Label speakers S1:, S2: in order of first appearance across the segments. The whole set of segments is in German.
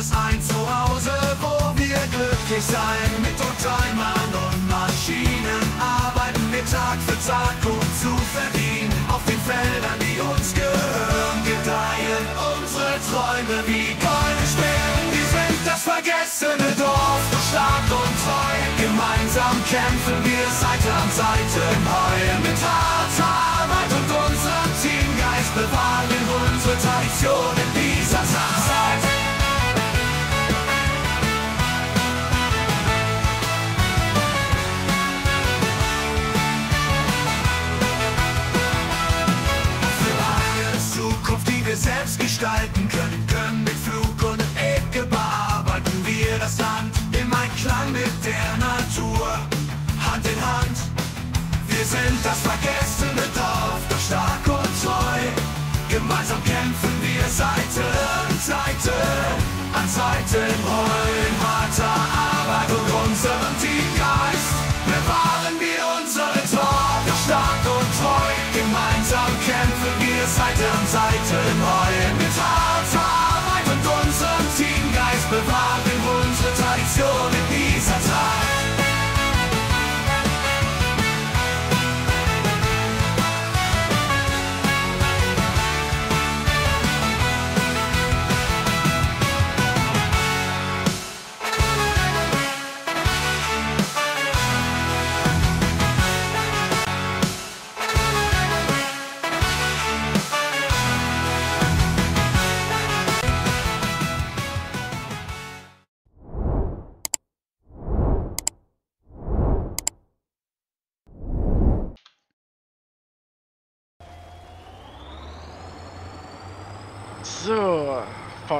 S1: es ein Zuhause, wo wir glücklich sein. Mit Timern und Maschinen arbeiten wir Tag für Tag, um zu verdienen. Auf den Feldern, die uns gehören, gedeihen unsere Träume wie goldene Sperren. Wir sind das vergessene Dorf, doch stark und treu. Gemeinsam kämpfen wir Seite an Seite im Heu. Mit harter Arbeit und unserem Teamgeist bewahren wir unsere Tradition selbst gestalten können, können mit Flug und Ecke bearbeiten wir das Land im Einklang mit der Natur, Hand in Hand. Wir sind das vergessene Dorf, doch stark und treu. Gemeinsam kämpfen wir Seite an Seite, an Seite im Rollen harter Arbeit und unserem Teamgeist. An Seite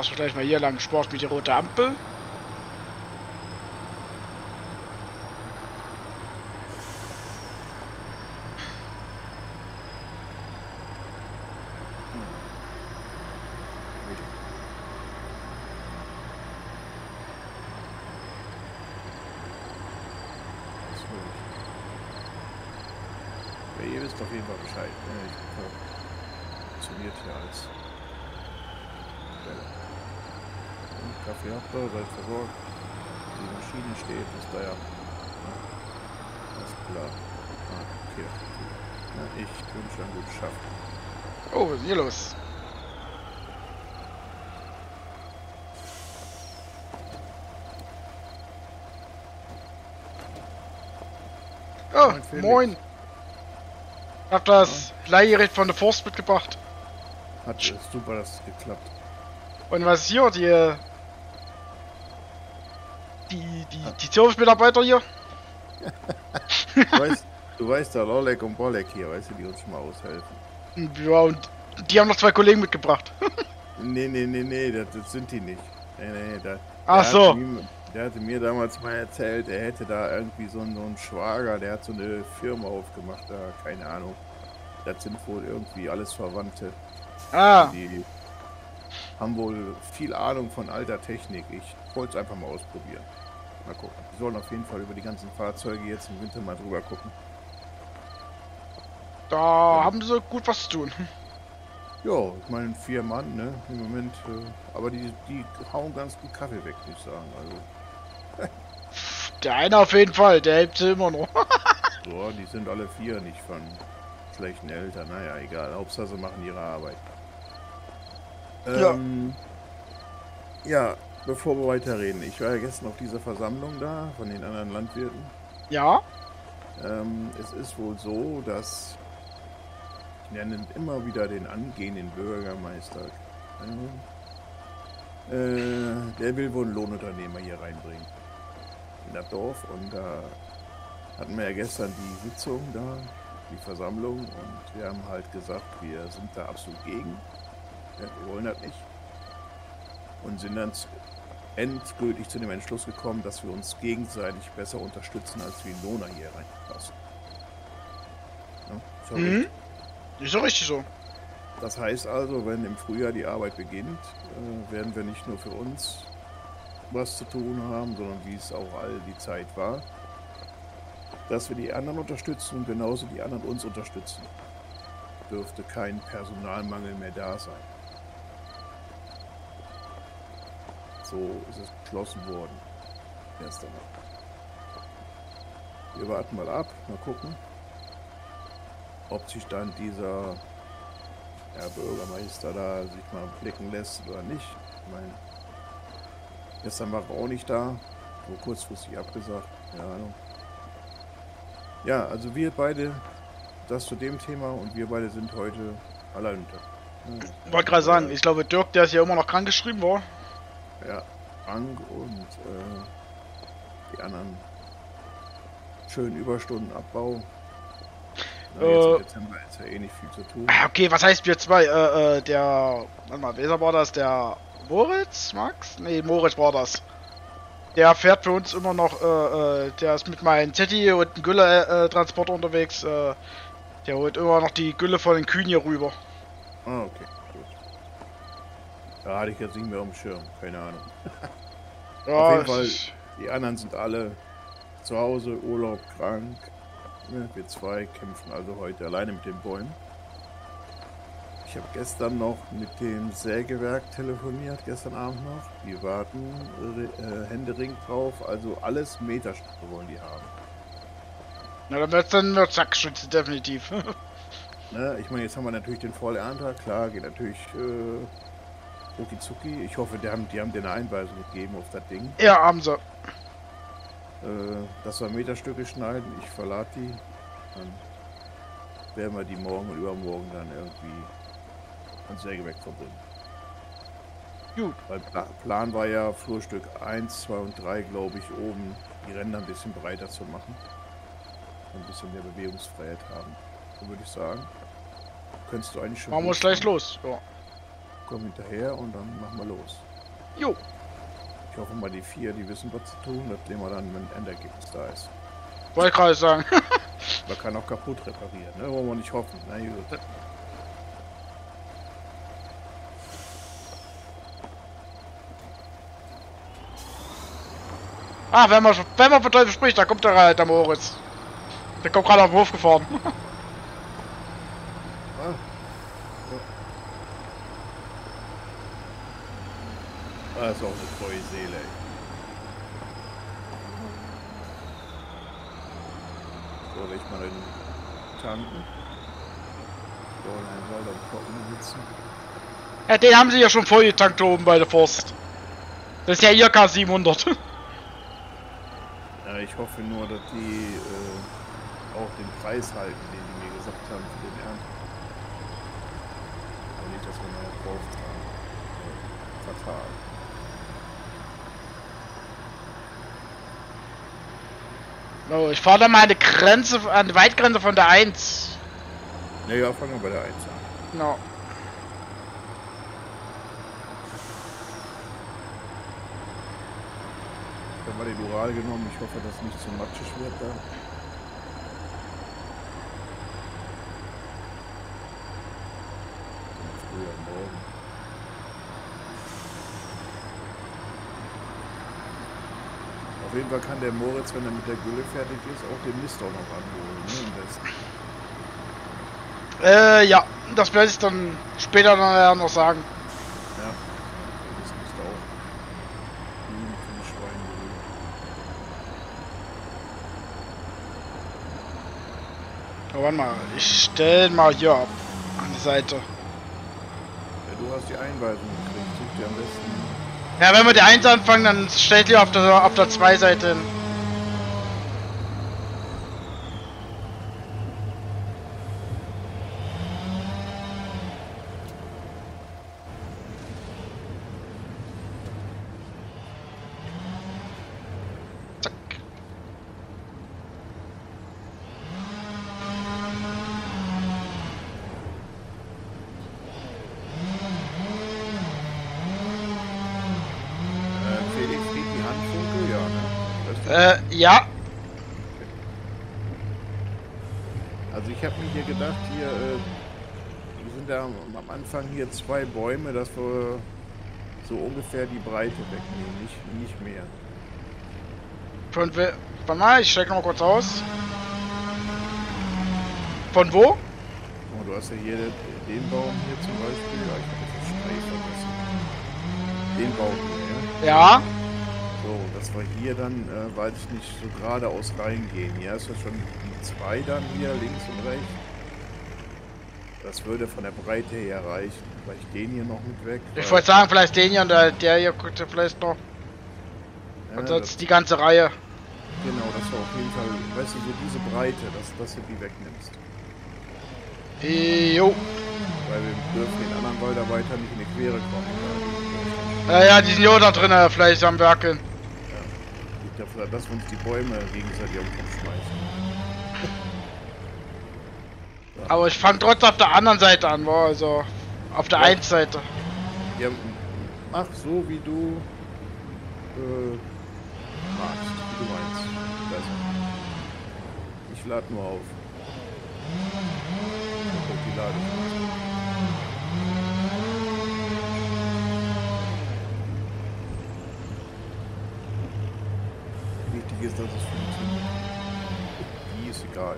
S2: fahrst du gleich mal hier lang Sport mit die rote Ampel.
S3: So. Ja, ihr wisst auf jeden Fall Bescheid. Ne? Ich hoffe, funktioniert hier alles. Stelle. Und Kaffee habt ihr, seid versorgt. Die Maschine steht, ist da ja. Ja, Alles klar. Ah, okay. Na, ich Schaffen.
S2: Oh, was ist hier los? Oh,
S3: Moin, Felix.
S2: moin. Hab das Leihgerät von der Forst mitgebracht.
S3: Hat super das geklappt.
S2: Und was ist hier? Die. Die, die, die Service-Mitarbeiter hier?
S3: Weißt, du weißt da Lolek und Bolek hier, weißt du, die uns schon mal aushelfen.
S2: Ja, und die haben noch zwei Kollegen mitgebracht.
S3: Nee, nee, nee, nee, das, das sind die nicht. Nee, nee, da,
S2: Ach
S3: der
S2: so.
S3: Hatte mir, der hatte mir damals mal erzählt, er hätte da irgendwie so einen, so einen Schwager, der hat so eine Firma aufgemacht, da, keine Ahnung. Das sind wohl irgendwie alles Verwandte.
S2: Ah,
S3: Die haben wohl viel Ahnung von alter Technik. Ich wollte es einfach mal ausprobieren. Mal gucken. Die sollen auf jeden Fall über die ganzen Fahrzeuge jetzt im Winter mal drüber gucken.
S2: Da haben sie gut was zu tun.
S3: Ja, ich meine, vier Mann, ne, im Moment. Äh, aber die, die hauen ganz gut Kaffee weg, muss ich sagen. Also,
S2: Der eine auf jeden Fall, der hält sie immer noch.
S3: so, die sind alle vier nicht von schlechten Eltern. Naja, egal. Hauptsache, sie machen ihre Arbeit.
S2: Ja.
S3: Ähm, ja, bevor wir weiterreden. Ich war ja gestern auf dieser Versammlung da von den anderen Landwirten.
S2: Ja?
S3: Ähm, es ist wohl so, dass ich nenne immer wieder den angehenden Bürgermeister. Äh, der will wohl einen Lohnunternehmer hier reinbringen. In das Dorf. Und da hatten wir ja gestern die Sitzung da, die Versammlung. Und wir haben halt gesagt, wir sind da absolut gegen. Wir wollen das nicht. Und sind dann endgültig zu dem Entschluss gekommen, dass wir uns gegenseitig besser unterstützen, als ein Lohner hier reinpassen. Ja, ja
S2: Mhm. Ist doch richtig so.
S3: Das heißt also, wenn im Frühjahr die Arbeit beginnt, äh, werden wir nicht nur für uns was zu tun haben, sondern wie es auch all die Zeit war, dass wir die anderen unterstützen und genauso die anderen uns unterstützen. Dürfte kein Personalmangel mehr da sein. So ist es beschlossen worden. Erst einmal. Wir warten mal ab, mal gucken, ob sich dann dieser ja, Bürgermeister da sich mal blicken lässt oder nicht. Ich meine, gestern war er auch nicht da, so kurzfristig abgesagt, keine Ahnung. Ja, also wir beide, das zu dem Thema und wir beide sind heute allein unter.
S2: Ich wollte gerade sagen, ich glaube Dirk, der ist ja immer noch krank geschrieben war.
S3: Ja, Frank und äh, die anderen schönen Überstundenabbau. Jetzt
S2: Äh.
S3: im Dezember ist ja eh nicht viel zu tun.
S2: Ah, Okay, was heißt wir zwei? Äh, äh, der. Warte mal, wer war das? Der Moritz? Max? Nee, Moritz war das. Der fährt für uns immer noch, äh, äh, der ist mit meinem Teddy und einem Gülle-Transporter unterwegs. Äh, der holt immer noch die Gülle von den Kühen hier rüber.
S3: Ah, okay, gut. Da hatte ich jetzt nicht mehr auf dem Schirm, keine Ahnung.
S2: Ja,
S3: Auf jeden Fall. Die anderen sind alle zu Hause, Urlaub, krank. Wir zwei kämpfen also heute alleine mit den Bäumen. Ich habe gestern noch mit dem Sägewerk telefoniert, gestern Abend noch. Die warten äh, Händering drauf, also alles Meterstücke wollen die haben.
S2: Na, dann wird's dann wird's Sackschütze, definitiv.
S3: Ne? Ich meine, jetzt haben wir natürlich den Vollernter, klar, geht natürlich äh, zucki. Ich hoffe, die haben, die haben dir eine Einweisung gegeben auf das Ding.
S2: ja, haben sie.
S3: Äh, dass wir Meterstücke schneiden, ich verlade die. Dann werden wir die morgen und übermorgen dann irgendwie ans Sägewerk verbringen.
S2: Gut.
S3: Weil Pla Plan war ja Flurstück 1, 2 und 3, glaube ich, oben die Ränder ein bisschen breiter zu machen. Ein bisschen mehr Bewegungsfreiheit haben. So würde ich sagen. Könntest du eigentlich schon.
S2: Machen wir gleich los. Ja.
S3: Komm hinterher und dann machen wir los.
S2: Jo.
S3: Ich hoffe mal, die vier, die wissen, was zu tun. Das sehen wir dann, wenn ein Endergebnis da ist.
S2: Wollte gerade sagen.
S3: Man kann auch kaputt reparieren, ne? Wollen wir nicht hoffen. Na gut.
S2: ah, wenn man, wenn man von Teufel spricht, da kommt der, der Moritz. Der kommt gerade auf den Hof gefahren.
S3: Ah. Ah, ist auch eine treue Seele, ey. Leg mal den tanken. So, dann soll im Trockenen sitzen.
S2: Ja, den haben sie ja schon voll getankt oben bei der Forst. Das ist ja IRK 700.
S3: Ja, ich hoffe nur, dass die äh, auch den Preis halten, den die mir gesagt haben für den Ernten. Und nicht, dass wir noch drauf. Ja, fatal.
S2: So, ich fahre da mal die Grenze, an die Weitgrenze von der 1.
S3: Naja, fangen wir bei der 1 an.
S2: Genau.
S3: Da haben wir den Ural genommen. Ich hoffe, dass es nicht zu matschig wird da. Früher am Morgen. Auf jeden Fall kann der Moritz, wenn er mit der Gülle fertig ist, auch den Mist auch noch anholen. Ne?
S2: Äh, ja, das werde ich dann später nachher noch sagen.
S3: Ja, das Mist auch. Hm, für die Schweine.
S2: Oh, warte mal, ich stell mal hier ab. An die Seite.
S3: Ja, du hast die Einweisung gekriegt. Such dir am besten.
S2: Ja, wenn wir die 1 anfangen, dann stellt ihr auf der, auf der 2 Seite hin.
S3: Anfang hier zwei Bäume, dass wir so ungefähr die Breite wegnehmen, nicht, nicht mehr.
S2: Von? Warte mal, ich steig noch mal kurz aus. Von wo?
S3: Oh, du hast ja hier den Baum hier zum Beispiel, ja, ich habe das Spray vergessen. Den Baum hier, ja.
S2: Ja.
S3: So, dass wir hier dann, äh, weiß ich nicht, so geradeaus reingehen. Hier ist ja schon die zwei dann hier links und rechts. Das würde von der Breite her reichen. Vielleicht den hier noch mit weg.
S2: Ich wollte sagen, vielleicht den hier und der, der hier guckt ja vielleicht noch.
S3: ja,
S2: Und
S3: das,
S2: sonst die ganze Reihe.
S3: genau, dass du auf jeden Fall, weißt du, so diese Breite, dass, dass du die wegnimmst.
S2: Jo.
S3: Weil wir dürfen den anderen Waldarbeiter nicht in die Quere kommen.
S2: Ja, ja, die sind ja da drin, vielleicht am Werkeln.
S3: Liegt dafür, dass wir uns die Bäume gegenseitig auf den Kopf schmeißen.
S2: Aber ich fange trotzdem auf der anderen Seite an, war also auf der
S3: Ja.
S2: einen Seite.
S3: Ja, mach so, wie du äh, magst, wie du meinst. Besser. Ich lade nur auf. Kommt die Ladung. Wichtig ist, dass es funktioniert. Die ist egal.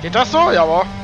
S2: Geht das so? Ja, aber.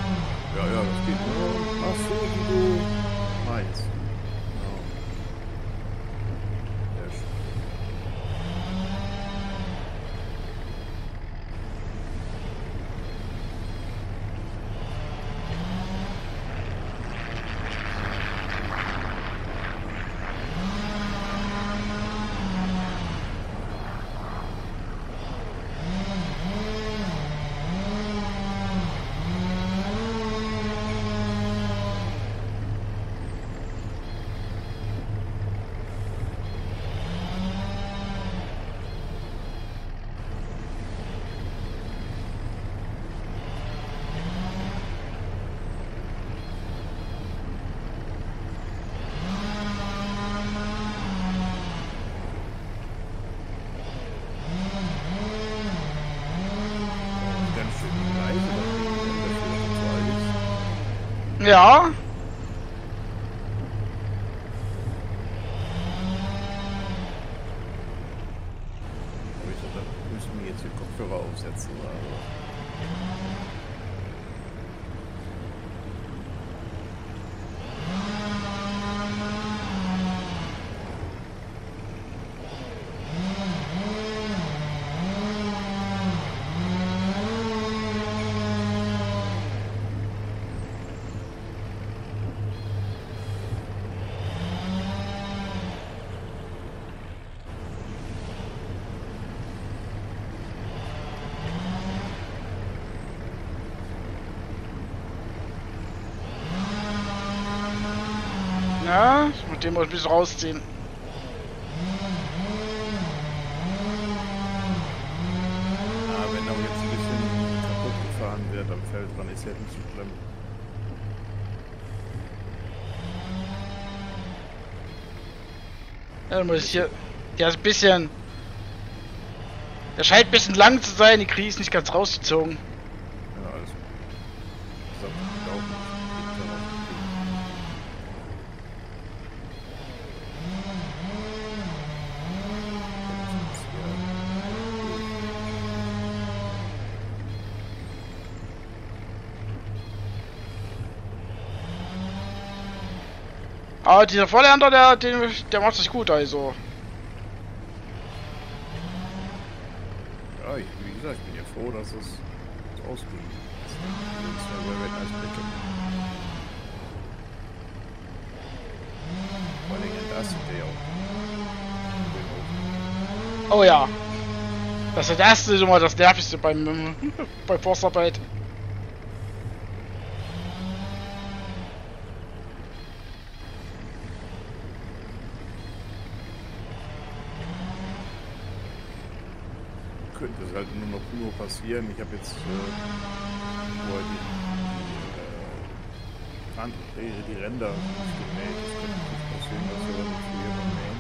S3: 12s. That's low.
S2: Ja, dem muss ich ein bisschen rausziehen.
S3: Ah, wenn aber jetzt ein bisschen kaputt gefahren wird am Feld, dann ist ja nicht so schlimm.
S2: Ja, dann muss ich hier. Der ist ein bisschen. Der scheint ein bisschen lang zu sein, die Krise ist nicht ganz rausgezogen. Aber dieser Vorländer, der, der, der macht sich gut, also.
S3: Ja, ich, wie gesagt, ich bin ja froh, dass es so in das ja auch.
S2: Oh ja. Das ist das erste immer das nervigste beim, bei Forstarbeit.
S3: Könnte es halt nur noch nur passieren. Ich habe jetzt äh, die, äh, die, die Ränder gemäht. Das könnte nicht passieren, dass wir dann früher beim Mähen.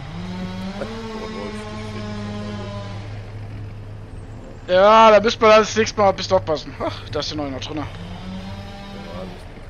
S2: Ja, da müsste man das nächste Mal ein bisschen aufpassen. Ach, da ist der neue noch drin.
S3: Ja, alles gut.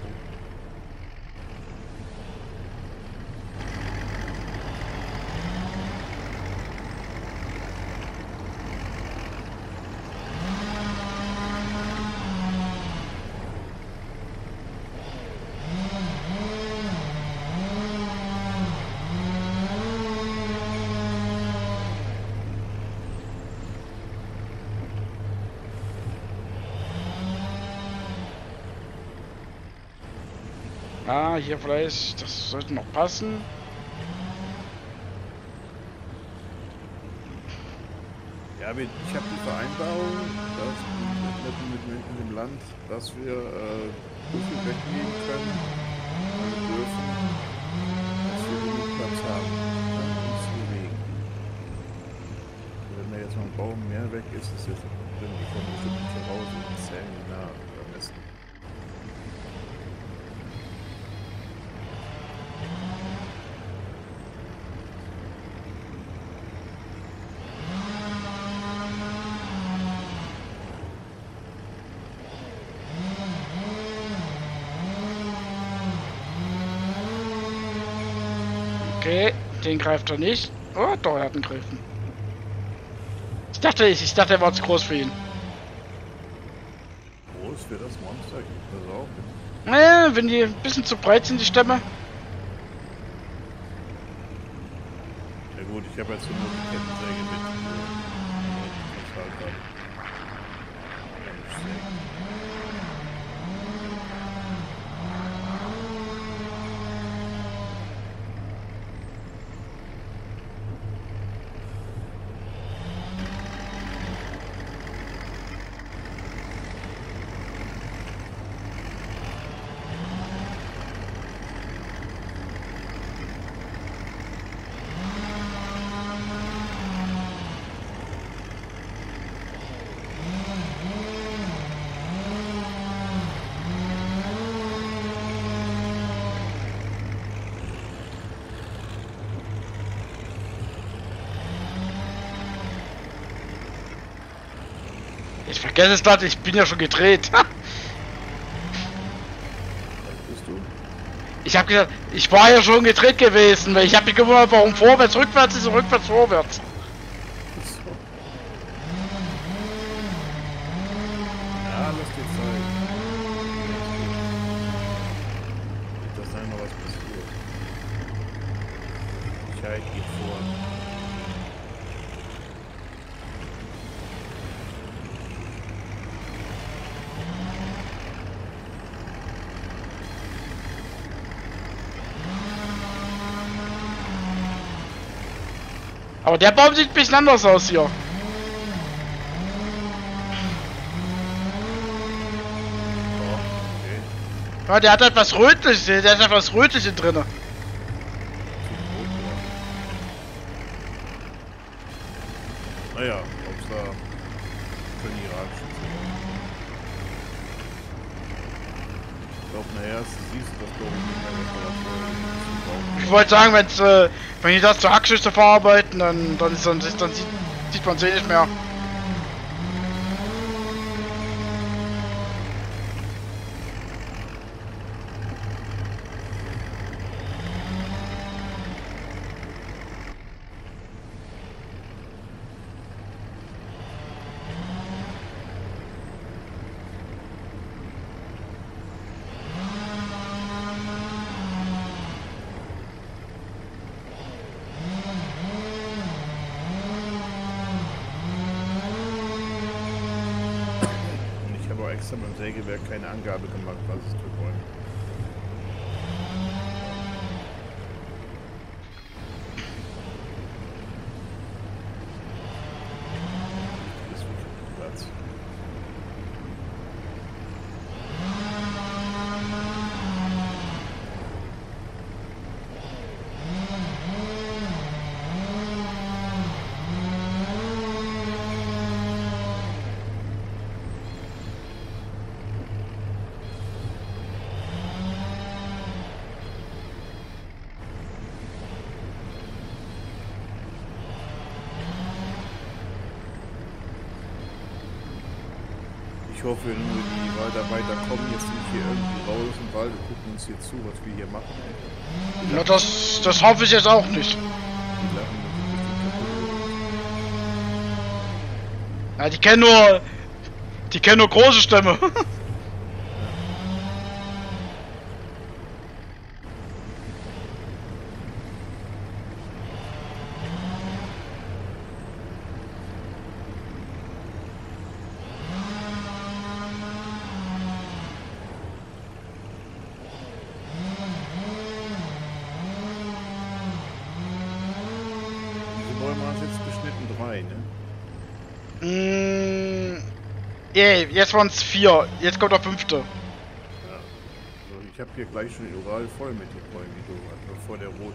S2: Ah, hier vielleicht, das sollte noch passen.
S3: Ja, ich habe die Vereinbarung dass, mit, mit, mit, dem Land, dass wir äh, wegnehmen können, also dürfen, dass wir genug Platz haben, uns zu bewegen. Wenn da jetzt noch ein Baum mehr weg ist, ist jetzt drin, die kommen bestimmt nicht raus und zählen nach am besten.
S2: Okay, den greift er nicht. Oh, doch, er hat ihn gegriffen. Ich dachte, ich, ich dachte, er war zu groß für ihn.
S3: Groß für das Monster gibt das auch.
S2: Naja, wenn die ein bisschen zu breit sind, die Stämme.
S3: Ja gut, ich habe jetzt nur die Kettensäge mit. äh, Das halt dann. Ja, nicht sägen.
S2: Ich vergesse es ich bin ja schon gedreht.
S3: Was bist du?
S2: Ich habe gesagt, ich war ja schon gedreht gewesen, weil ich habe mich gewundert, warum vorwärts, rückwärts ist und rückwärts, vorwärts.
S3: So. Ja, lass dir Zeit. Nicht, dass da noch was passiert. Sicherheit geht vor.
S2: Aber der Baum sieht ein bisschen anders aus hier.
S3: Oh.
S2: Ja, der hat etwas Rötliches, der hat etwas Rötliches drin.
S3: Naja, ob es da für den Zimmer. Ich glaube, nachher siehst du das ich nicht mehr, was da vorher ist.
S2: Ich wollte sagen, wenn's, äh, wenn die das zur Achsschüsse verarbeiten, dann, dann, dann, dann sieht, sieht man sie nicht mehr.
S3: Uns hier zu, was wir hier machen.
S2: Ja, das, das hoffe ich jetzt auch nicht. Ja, die kennen nur, die kennen nur große Stämme. waren es. Jetzt kommt der fünfte.
S3: Ja. Ich habe hier gleich schon überall voll mit den Bäumen, die du hast, bevor der rote.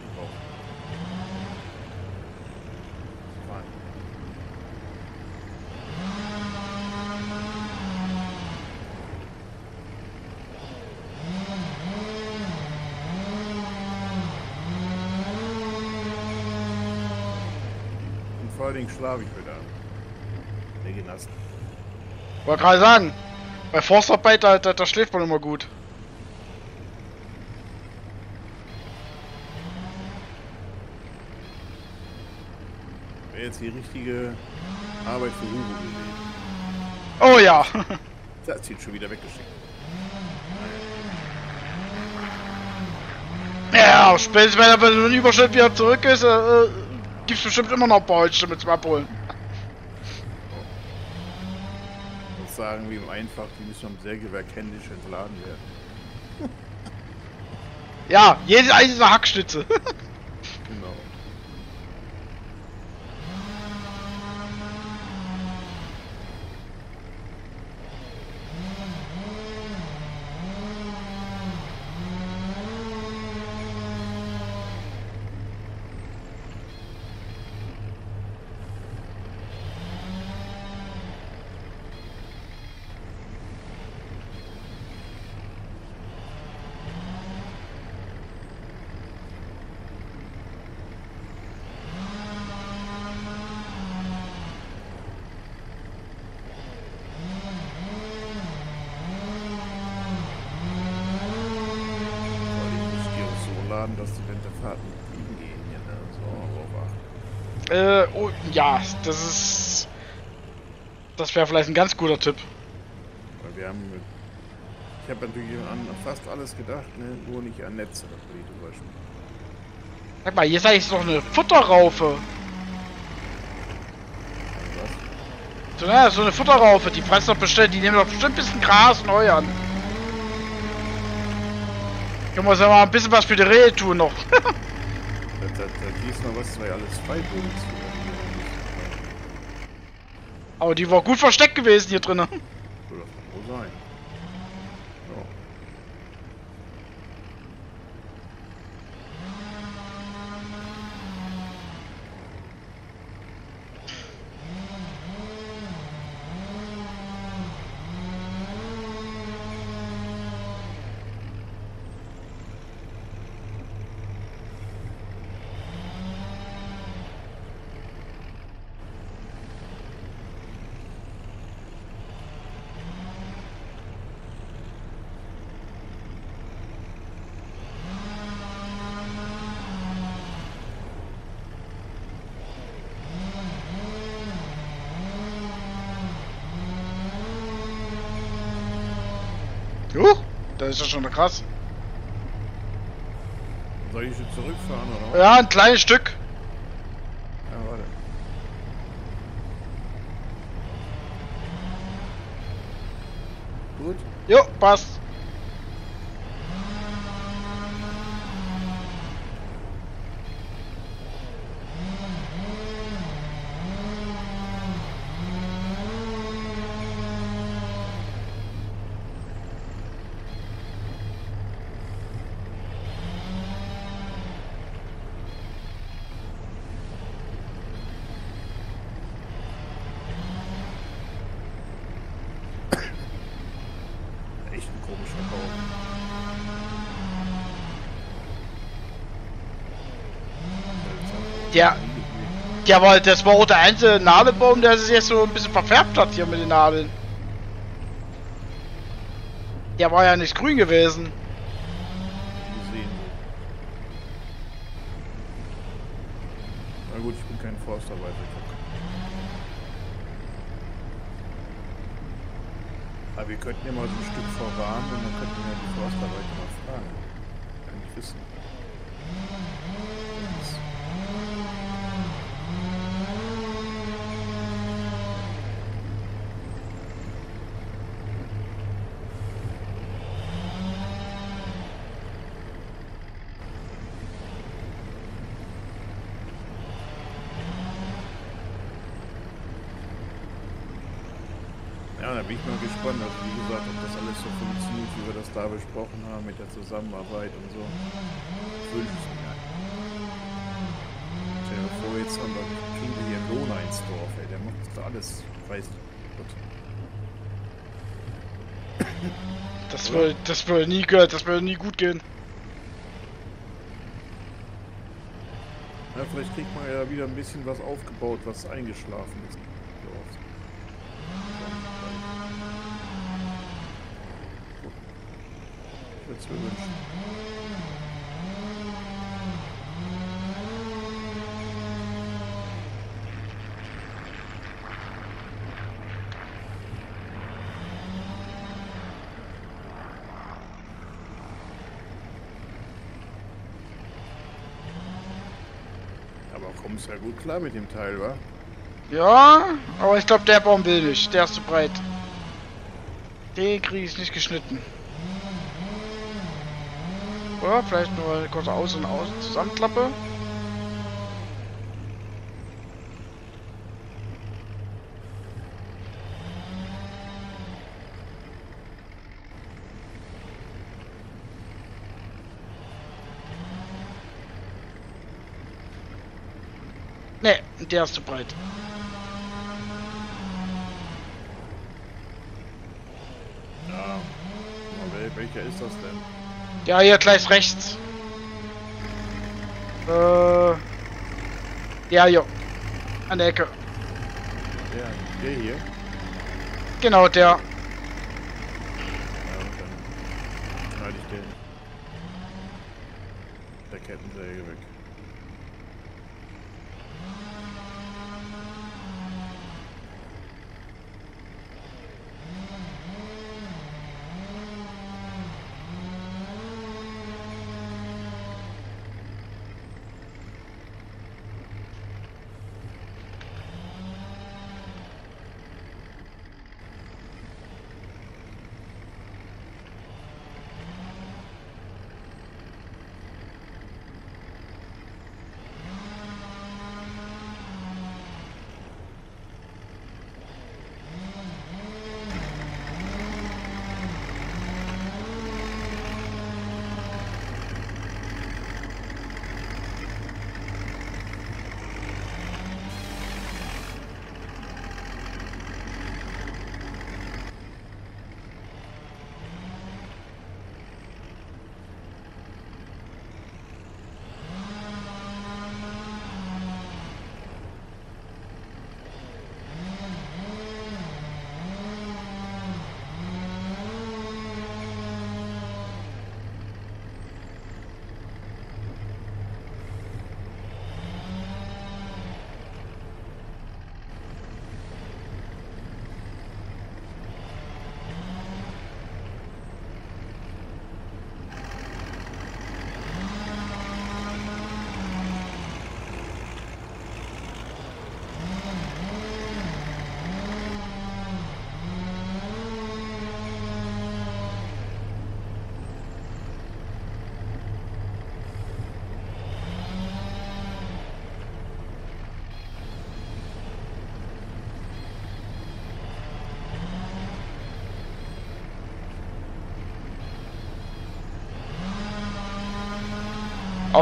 S3: Und vor allen Dingen schlafe ich wieder. Der Genassen.
S2: Wollte gerade sagen, bei Forstarbeit, da, da, da schläft man immer gut.
S3: Wäre jetzt die richtige Arbeit für Hugo gewesen.
S2: Oh ja.
S3: Der hat ihn schon wieder weggeschickt.
S2: Ja, spätestens wenn er wenn er Überschnitt wieder zurück ist, äh, äh, gibt's bestimmt immer noch ein paar Holzstimme zum Abholen.
S3: Sagen, wie Einfach, die müssen am Sägewerk händisch entladen werden.
S2: Ja, jedes Eis ist eine Hackstütze.
S3: Genau. Vor allem muss ich die laden, dass nicht fliegen gehen hier, ne? So,
S2: äh, oh, ja, das ist... Das wäre vielleicht ein ganz guter Tipp.
S3: Weil wir haben. mit- Ich habe natürlich an fast alles gedacht, ne? Nur nicht an Netze, das will ich zum Beispiel.
S2: Sag mal, hier ist eigentlich doch eine Futterraufe.
S3: Was?
S2: So, na, so eine Futterraufe, die fressen doch bestimmt, die nehmen doch bestimmt ein bisschen Gras und Heu an. Können wir uns ja mal ein bisschen was für die Rehe tun noch.
S3: Da, da, da diesmal was war ja alles Freibogens.
S2: Aber die war gut versteckt gewesen hier drinnen.
S3: Soll das wohl sein. So.
S2: Juh, das ist ja schon krass.
S3: Soll ich jetzt zurückfahren oder?
S2: Ja, ein kleines Stück.
S3: Ja, warte. Gut.
S2: Jo, passt.
S3: Echt ein komischer Baum.
S2: Ja. Ja, aber das war auch der einzige Nadelbaum, der sich jetzt so ein bisschen verfärbt hat hier mit den Nadeln. Der war ja nicht grün gewesen.
S3: Na gut, ich bin kein Forstarbeiter. Aber wir könnten ja mal so ein Stück vorwarnen und dann könnten wir ja die Forstarbeiter mal fragen. Kann ich wissen. Das- da bin ich mal gespannt. Also wie gesagt, ob das alles so funktioniert, wie wir das da besprochen haben mit der Zusammenarbeit und so. Mir. Stell dir vor, jetzt haben wir, kriegen wir hier Lohner ins Dorf, ey. Der macht da alles weiß. Gut.
S2: Das würde, das würde nie gehört, das würde nie gut gehen.
S3: Ja, vielleicht kriegt man ja wieder ein bisschen was aufgebaut, was eingeschlafen ist. Es mir wünschen. Aber kommst ja gut klar mit dem Teil, wa?
S2: Ja, aber ich glaube, der Baum will nicht. Der ist zu breit. Den kriege ich nicht geschnitten. Oder vielleicht nur eine kurze Aus- und Außen Zusammenklappe. Ne, der ist zu breit.
S3: Ja. Welcher ist das denn?
S2: Ja, hier gleich rechts. Äh. Ja, jo. An der Ecke.
S3: Der, der hier?
S2: Genau, der.
S3: Ja, und dann schneide ich den der Kettensäge weg.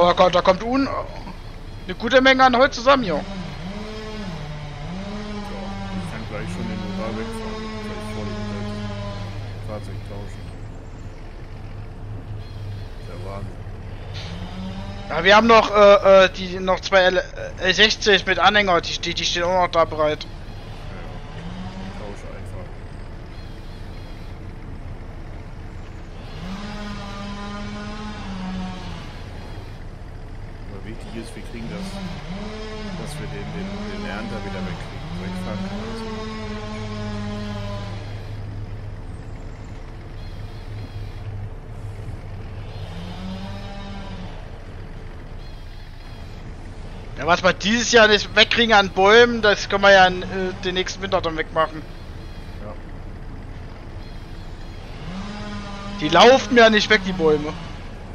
S2: Aber Gott, da kommt un eine gute Menge an Holz zusammen, jo.
S3: So, ich kann gleich schon den Ural wegfahren. Gleich vor dem Fahrzeug tauschen. Der.
S2: Ja, wir haben noch äh, äh, die noch zwei L äh, L60 mit Anhänger, die, die, die stehen auch noch da bereit.
S3: Wir
S2: dieses Jahr nicht wegkriegen an Bäumen, das können wir ja in, äh, den nächsten Winter dann wegmachen.
S3: ja.
S2: Die laufen ja nicht weg, die Bäume.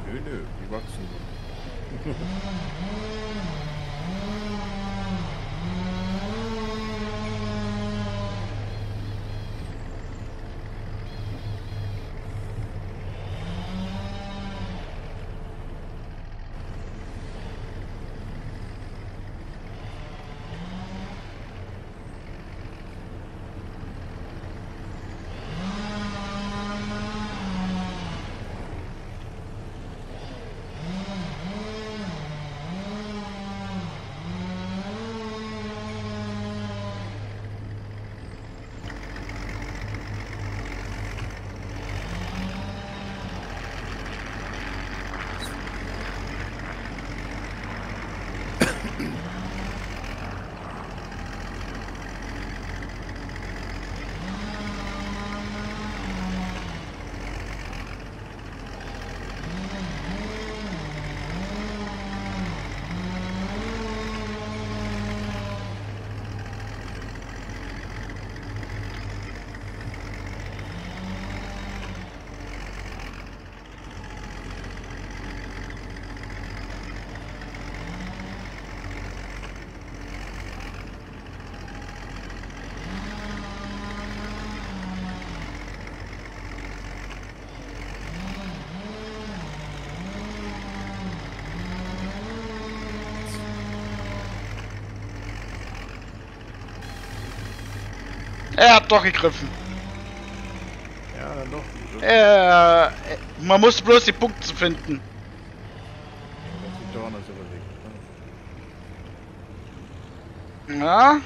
S3: Nö, nö, die wachsen.
S2: Er hat doch gegriffen.
S3: Ja, dann doch.
S2: Äh, man muss bloß die Punkte finden.
S3: Doch.
S2: Ja.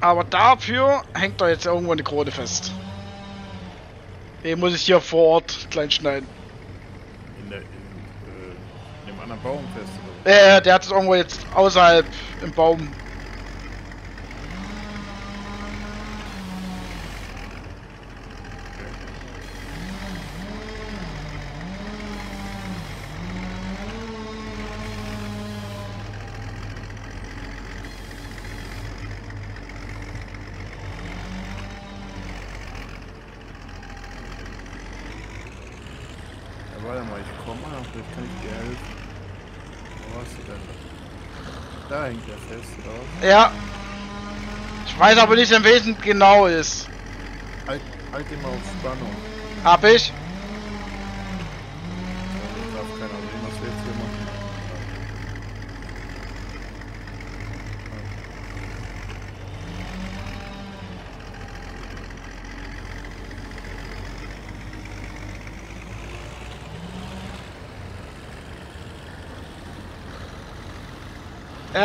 S2: Aber dafür hängt da jetzt irgendwo eine Krone fest. Den muss ich hier vor Ort klein schneiden.
S3: In, der, in, äh, in dem anderen Baum fest. Oder?
S2: Äh, der hat es irgendwo jetzt außerhalb im Baum.
S3: Vielleicht kann ich dir helfen. Wo hast du denn? Da hängt der fest, oder?
S2: Ja. Ich weiß aber nicht, in welchem genau ist.
S3: Halt, halt ihn mal auf Spannung.
S2: Hab ich?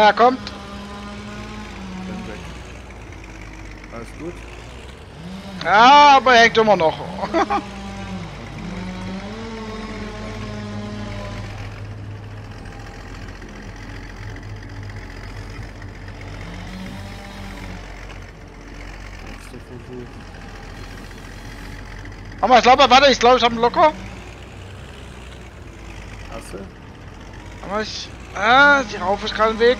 S2: Er kommt.
S3: Alles gut?
S2: Ja, aber er hängt immer noch. Aber ich glaube, warte, ich glaube, ich habe einen locker.
S3: Hast du?
S2: Aber ich. Ah, die Raufe ist gerade im Weg.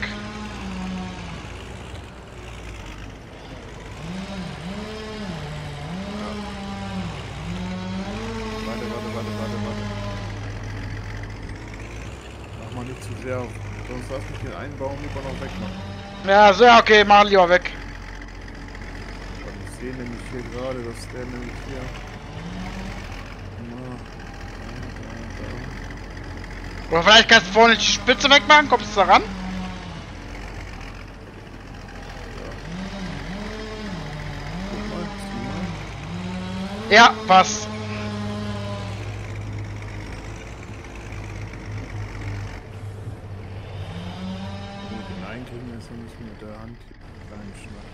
S3: Warte, warte, warte, warte, warte. Mach mal nicht zu sehr. Sonst lass mich den einen Baum lieber noch wegmachen.
S2: Ja, sehr okay, mach lieber weg.
S3: Ich sehe nämlich hier gerade, dass der nämlich hier. Na, da, da, da.
S2: Oder vielleicht kannst du vorne die Spitze wegmachen, kommst du da ran? Ja, passt.
S3: Nur den einkriegen ist ja nicht mit der Hand reinschneiden.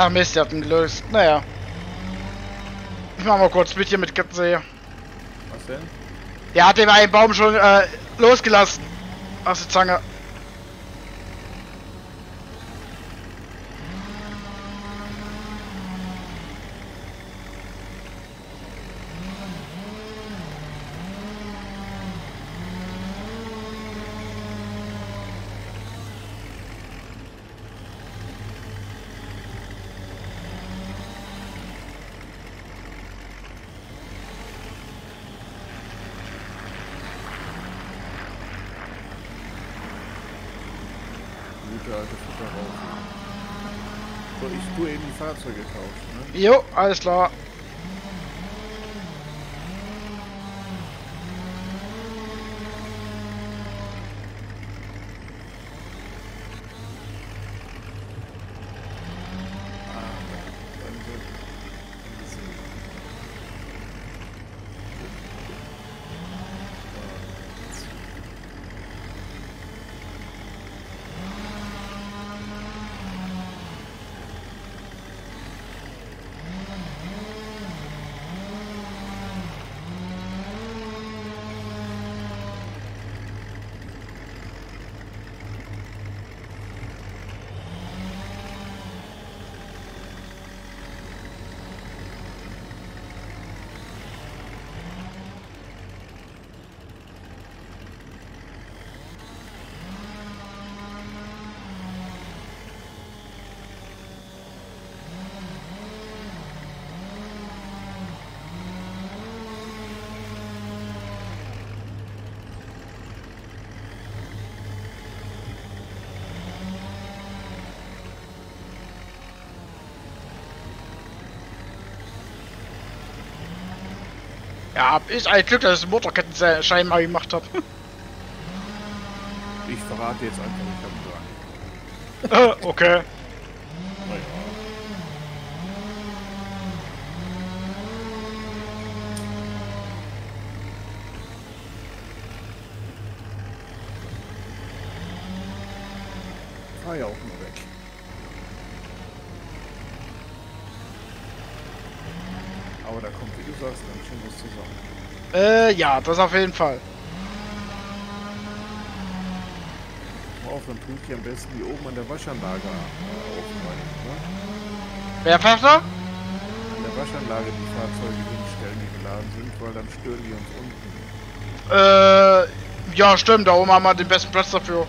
S2: Ah Mist, der hat ihn gelöst. Naja. Ich mach mal kurz mit hier mit Kettensee.
S3: Was denn?
S2: Der hat den einen Baum schon äh, losgelassen. Aus der Zange.
S3: Gute alte Futterraufen. So, ich Fahrzeuge tauschen, ne?
S2: Jo, alles klar. Ja, hab ich ein Glück, dass ich den Motorkettenschein mal gemacht habe.
S3: Ich verrate jetzt einfach, ich habe einen
S2: okay.
S3: Naja. Fahr ja auch nur weg. Aber da kommt, wie du sagst, dann schon was zusammen.
S2: Äh, ja, das auf jeden Fall.
S3: Auf, tue ich die am besten die oben an der Waschanlage äh, aufräumen. Ne?
S2: Wer fährt da?
S3: An der Waschanlage die Fahrzeuge hinstellen, die geladen sind, weil dann stören die uns unten.
S2: Äh, ja, stimmt, da oben haben wir den besten Platz dafür.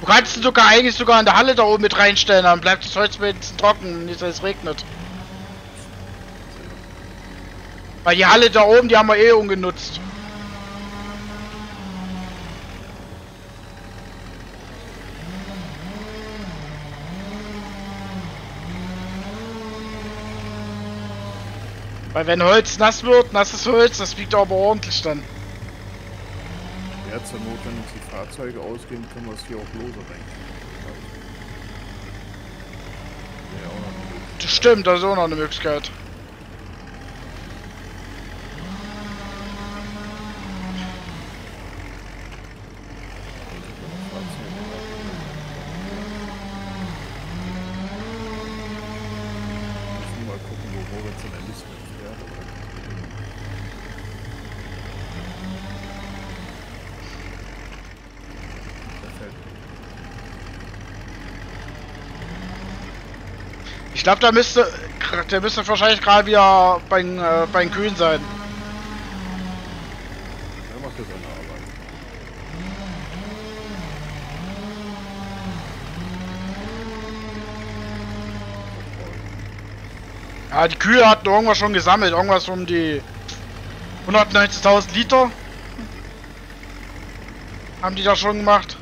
S2: Du kannst ihn sogar eigentlich sogar in der Halle da oben mit reinstellen, dann bleibt das Holz wenigstens trocken, nicht dass es regnet. Weil die Halle da oben, die haben wir eh ungenutzt. Weil wenn Holz nass wird, nasses Holz, das wiegt aber ordentlich dann.
S3: Ja, zur Not, wenn uns die Fahrzeuge ausgehen, können wir es hier auch lose Möglichkeit.
S2: Das stimmt, das ist auch noch eine Möglichkeit.
S3: Müssen wir mal gucken, wo Moritz in der Liste fährt. aber- Da fällt
S2: Ich glaube, da müsste, der müsste wahrscheinlich gerade wieder bei, den, äh, bei den Kühen sein.
S3: Er macht ja seine Arbeit.
S2: Ja, die Kühe hatten irgendwas schon gesammelt, irgendwas um die 190.000 Liter. Haben die da schon gemacht?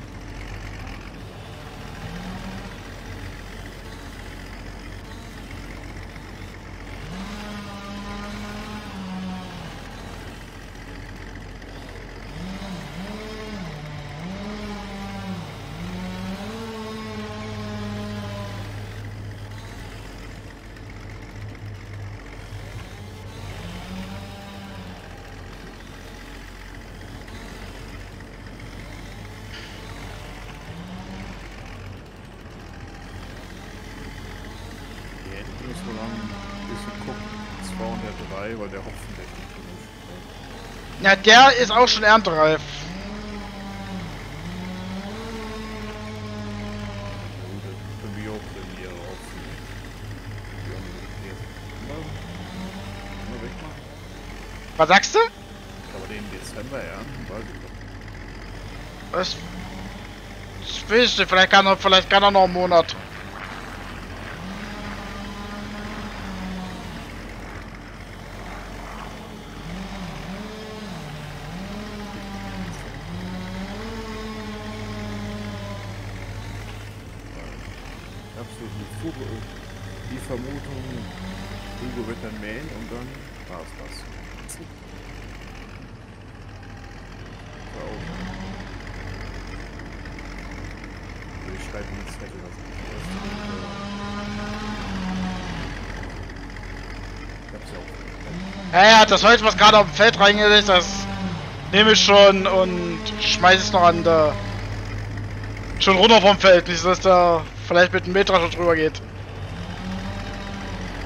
S3: Die Enten müssen wir lang ein bisschen gucken. 203, weil der Hopfen der nicht.
S2: Ja, der ist auch schon erntereif.
S3: Das.
S2: Was sagst du?
S3: Aber den Dezember ernten, weiß ich doch.
S2: Das, das weiß ich nicht, vielleicht kann er, vielleicht kann er noch einen Monat.
S3: Ich hab so die, Fuge, die Vermutung, Hugo wird dann mähen und dann war's das. So. Also ich schreibe mir jetzt Zettel, was ich erst Ich hab's ja
S2: Ja, ja, das Holz, was gerade auf dem Feld reingelegt das nehme ich schon und schmeiß es noch an der. Schon runter vom Feld, nicht, dass da vielleicht mit einem Meter schon drüber geht.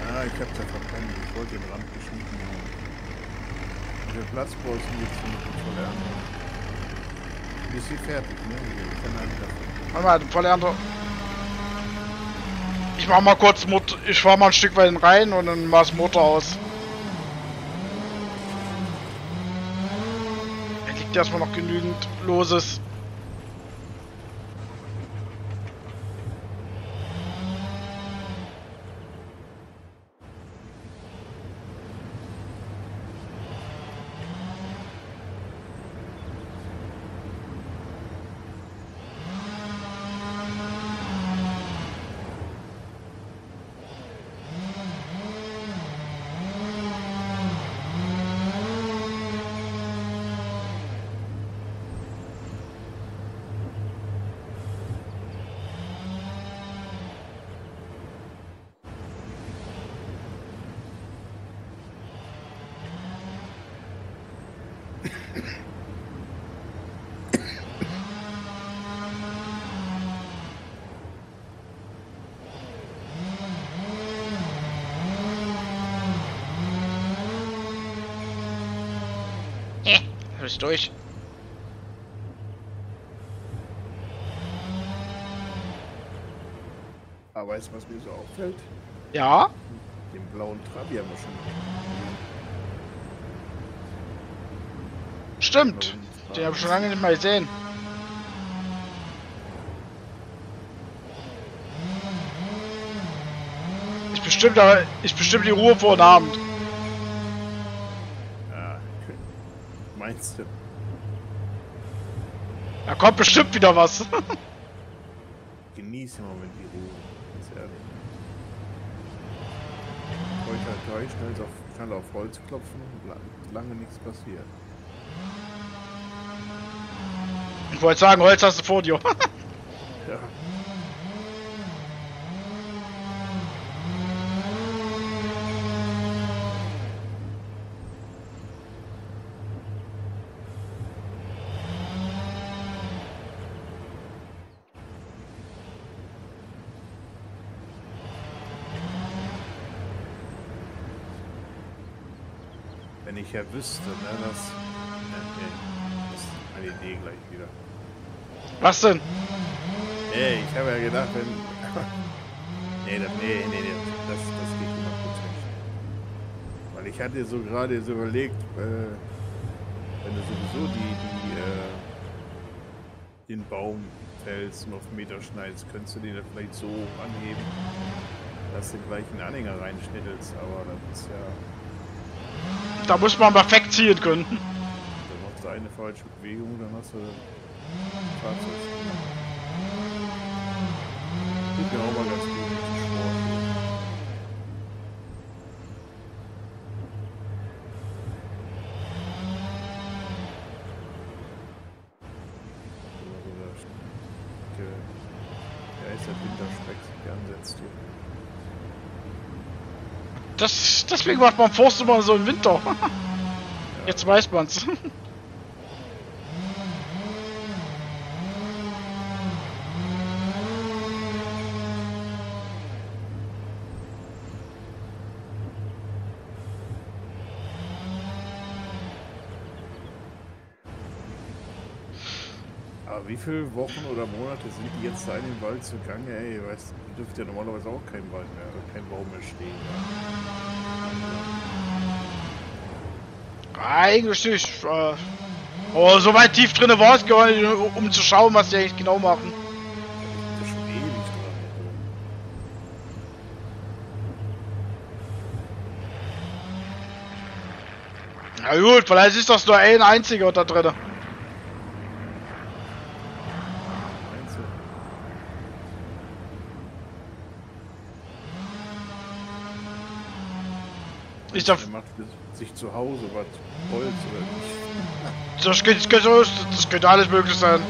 S3: Ah, ich hab's ja verpennt. Ich wollte den Rand geschnitten haben. Der Platzbau ist jetzt dem Verlernen. Die ist hier fertig, ne? Ich kann einen davon.
S2: Warte mal, voll Ernte. Ich mach mal kurz Mut. Ich fahr mal ein Stück weit rein und dann mach das Motor aus. Da liegt erstmal noch genügend Loses. Äh, ist durch.
S3: Aber weißt du, was mir so auffällt?
S2: Ja?
S3: Den blauen Trabi haben wir schon.
S2: Stimmt. Den habe ich schon lange nicht mehr gesehen. Ich bestimmt ich bestimmt die Ruhe vor den Abend.
S3: Ja, du?
S2: Da kommt bestimmt wieder was.
S3: Genieß im Moment die Ruhe, ganz ehrlich. Heute halt gleich schnell auf, schnell auf Holz klopfen und la- lange nichts passiert.
S2: Ich wollte sagen, Holz hast du vor dir.
S3: Ja. Wenn ich ja wüsste, ne, dass. Ne, nee, das ist meine Idee gleich wieder.
S2: Was denn?
S3: Nee, ich habe ja gedacht, wenn. nee, das, nee, nee, nee, das, das geht 100% nicht. Weil ich hatte so gerade so überlegt, äh, wenn du sowieso die, die, äh, den Baum fällst und auf Meter schneidest, könntest du den dann vielleicht so anheben, dass du gleich einen Anhänger reinschnittelst, aber das ist ja.
S2: Da muss man perfekt ziehen können.
S3: Da machst du eine falsche Bewegung, dann hast du Fahrzeug. Tut mir auch mal ganz gut. Sport. So, der, der, der ist der Winterspeck sich ansetzt hier.
S2: Das, deswegen macht man Forst immer so im Winter. Jetzt weiß man's.
S3: viele Wochen oder Monate sind die jetzt da in den Wald zugange? Ey, weißt du, dürfte ja normalerweise auch kein Wald mehr, kein Baum mehr stehen.
S2: Eigentlich nicht. Äh, oh, so weit tief drinne war es um zu schauen, was die eigentlich genau machen. Na gut, vielleicht ist das nur ein einziger da drinne.
S3: Meinst du?
S2: Ist doch,
S3: Der macht sich zu Hause was Holz oder nicht.
S2: das, geht, das, geht, das könnte alles möglich sein.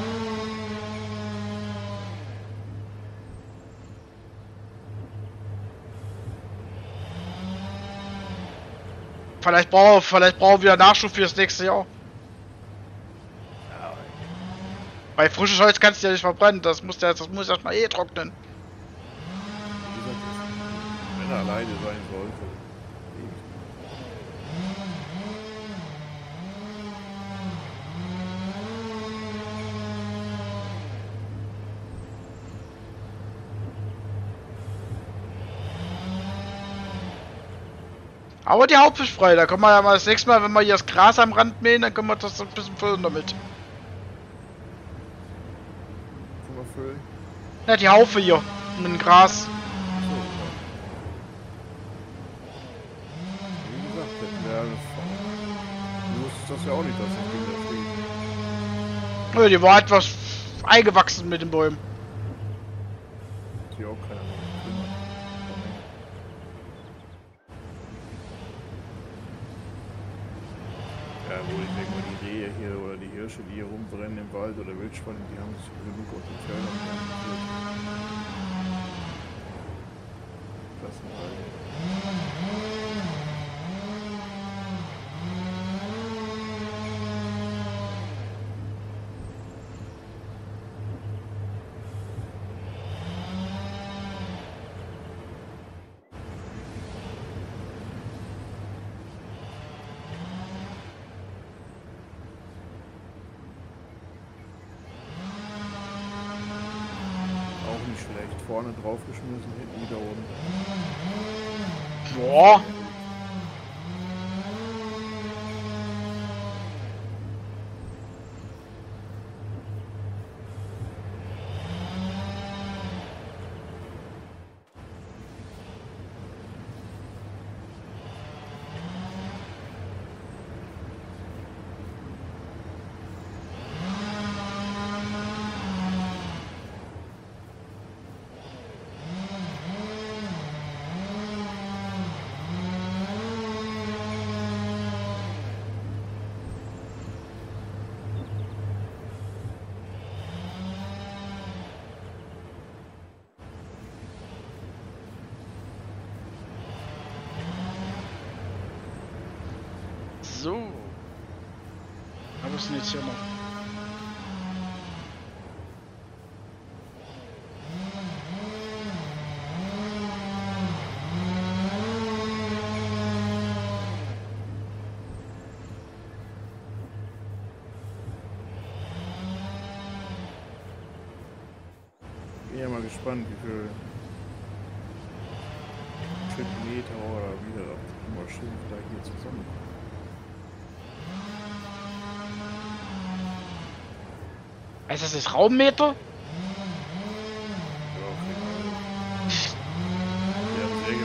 S2: Vielleicht brauchen vielleicht brauchen wir Nachschub fürs nächste Jahr.
S3: Ja,
S2: Bei frisches Holz kannst du ja nicht verbrennen, das muss ja, das muss erstmal eh trocknen.
S3: wie gesagt, das, wenn er alleine sein sollte.
S2: Aber die Hauptfisch frei, da können wir ja mal das nächste Mal, wenn wir hier das Gras am Rand mähen, dann können wir das ein bisschen füllen damit.
S3: Können wir füllen?
S2: Ja, die Haufe hier, mit dem Gras.
S3: Wie gesagt, das ja auch nicht, dass das Ding da steht.
S2: Die war etwas eingewachsen mit den Bäumen.
S3: Sich auch Hirsche, die hier rumbrennen im Wald oder Wildschweine, die haben sich genug auf den Feldern organisiert. Klassenweise. Vorne draufgeschmissen, hinten wieder runter.
S2: Boah. So. Aber Ist
S3: das
S2: das Raummeter?
S3: Ja, keine Ahnung.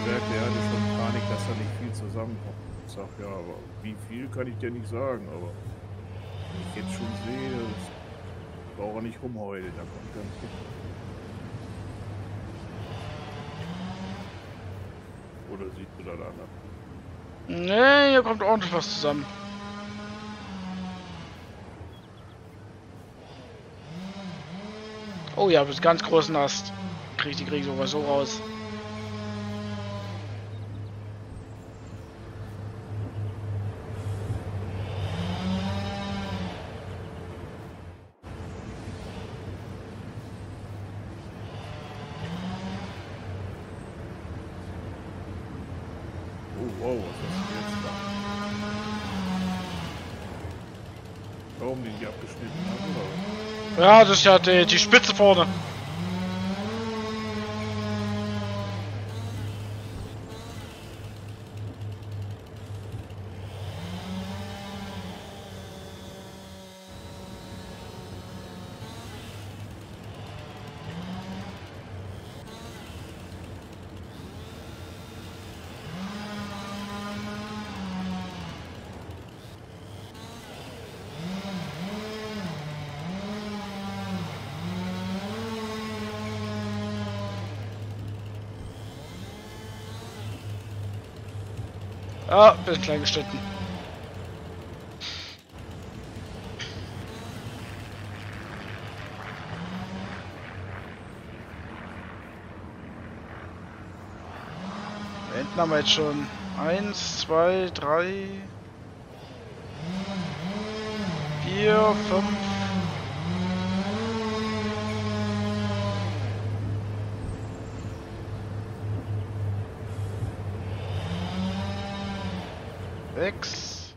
S3: Der hatte schon Panik, dass da nicht viel zusammenkommt. Ich sag, ja, aber wie viel kann ich dir nicht sagen, aber wenn ich jetzt schon sehe, das braucht er nicht rumheulen, da kommt ganz viel. Oder sieht du das anders?
S2: Nee, hier kommt ordentlich was zusammen. Oh ja, bis ganz großen Ast. Krieg die krieg ich sogar so raus.
S3: Oh, wow, was hast du jetzt da? Warum den die abgeschnitten haben, oder?
S2: Ja, das ist ja die, die Spitze vorne. Bin klein geschnitten. Haben wir jetzt schon eins, zwei, drei, vier, fünf. Sechs.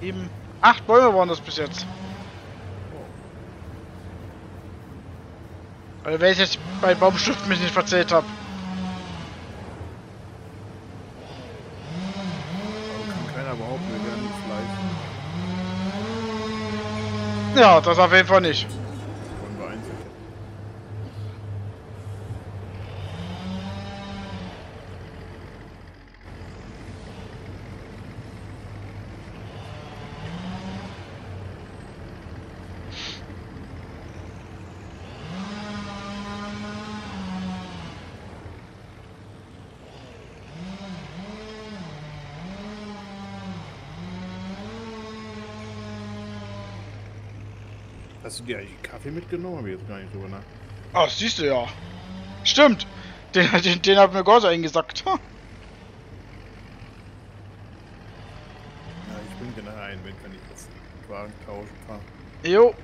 S2: Sieben. Acht Bäume waren das bis jetzt. Also wenn ich jetzt bei Baumstift mich nicht verzählt habe.
S3: Kann keiner behaupten, wir werden Fleisch.
S2: Ja, das auf jeden Fall nicht.
S3: Wollen wir einzeln. Hast du dir eigentlich Kaffee mitgenommen? Hab ich jetzt gar nicht drüber nach.
S2: Ah, siehst du ja. Stimmt. Den, den, den hat mir Gorsa eingesackt.
S3: Ja, ich dir nachher ein, wenn kann ich das Wagen tauschen fahren.
S2: Jo.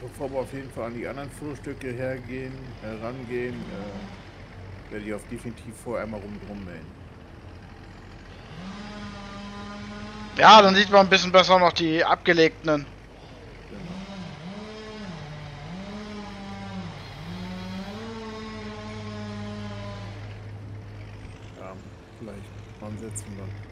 S3: Bevor wir auf jeden Fall an die anderen Fundstücke hergehen, herangehen, äh, werde ich auf definitiv vorher einmal rumdrum mähen.
S2: Ja, dann sieht man ein bisschen besser noch die abgelegten.
S3: Ja, vielleicht ansetzen. Dann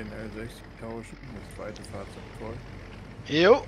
S3: den L60 tauschen, das zweite Fahrzeug voll.
S2: Jo.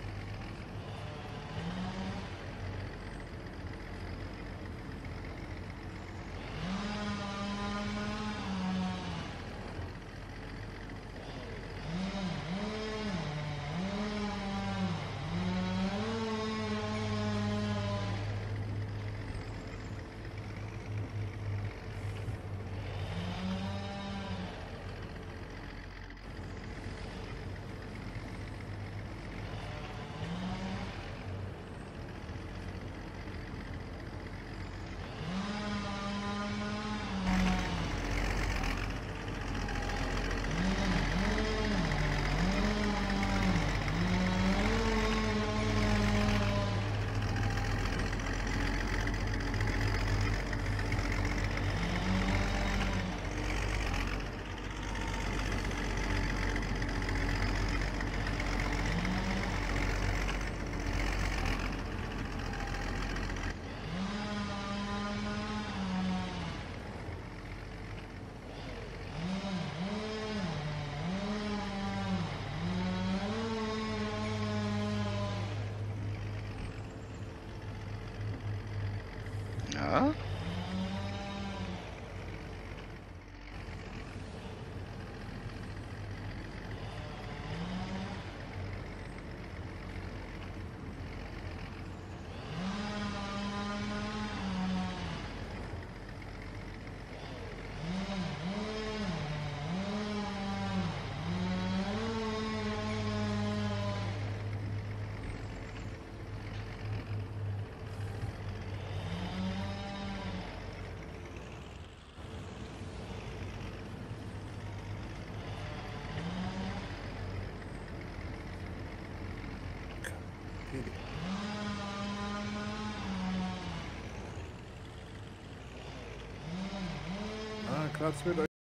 S3: Ah, Platz wird